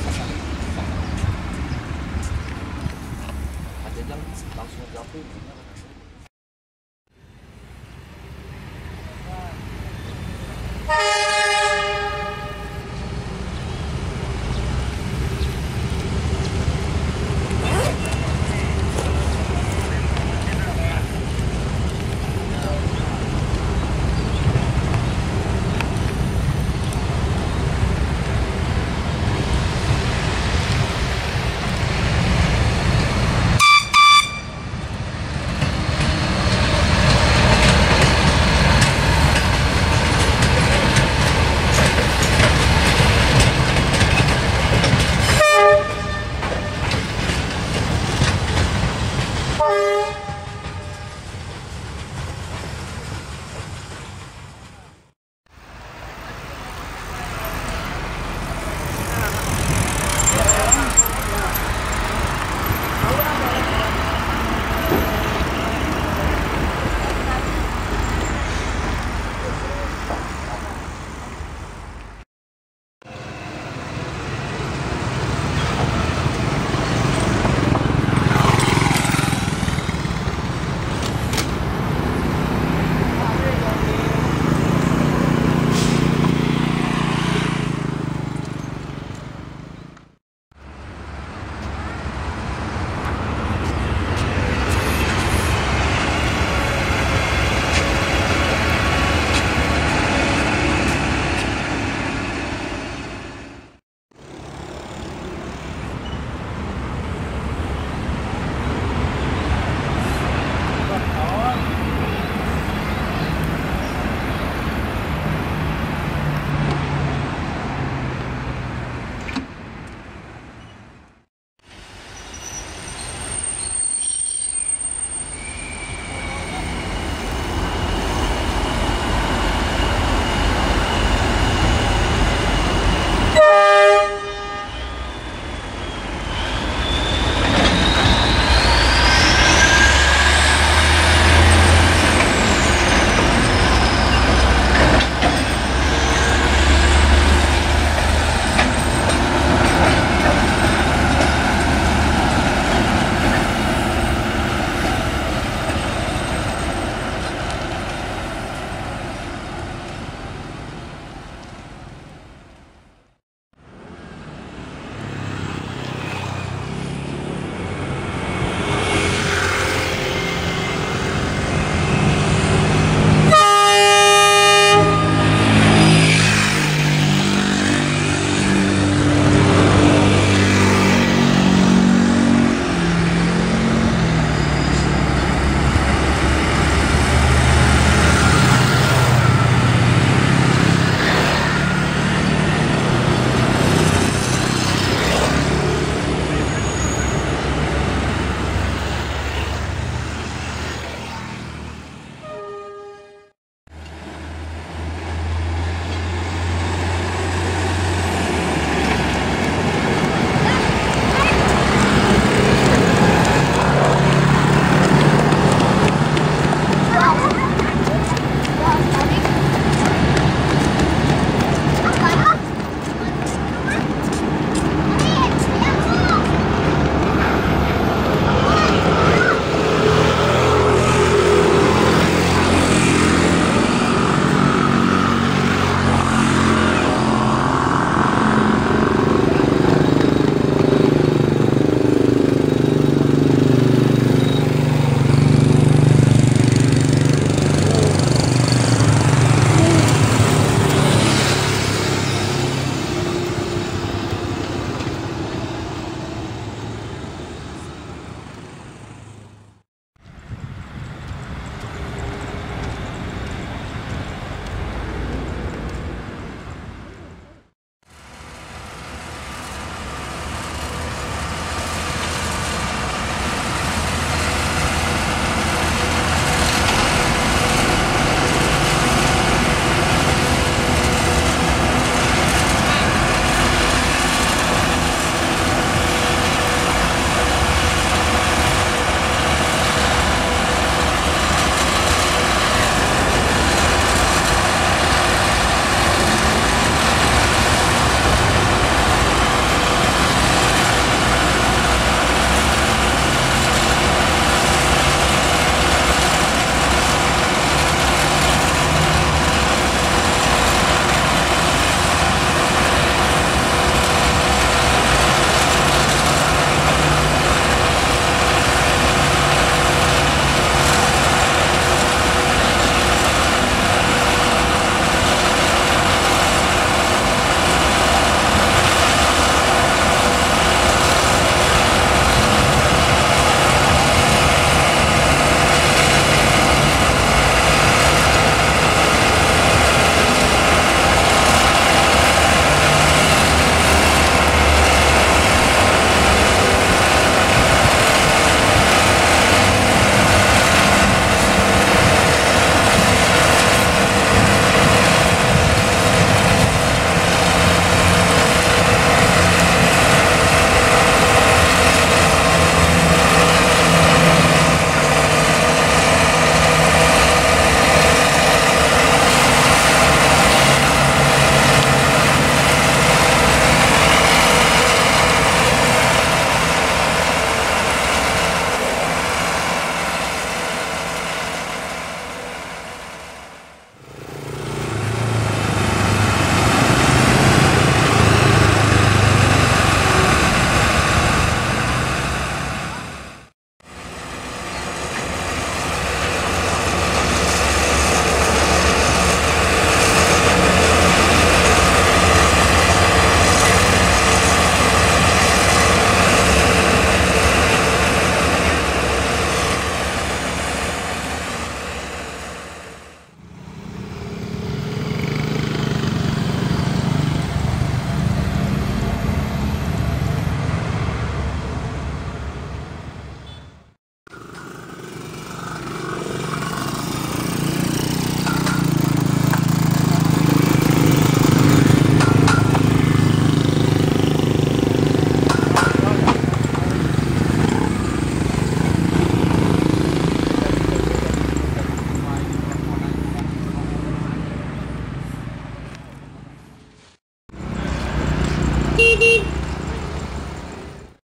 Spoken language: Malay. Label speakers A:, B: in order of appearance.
A: sasaran ada yang langsung berapa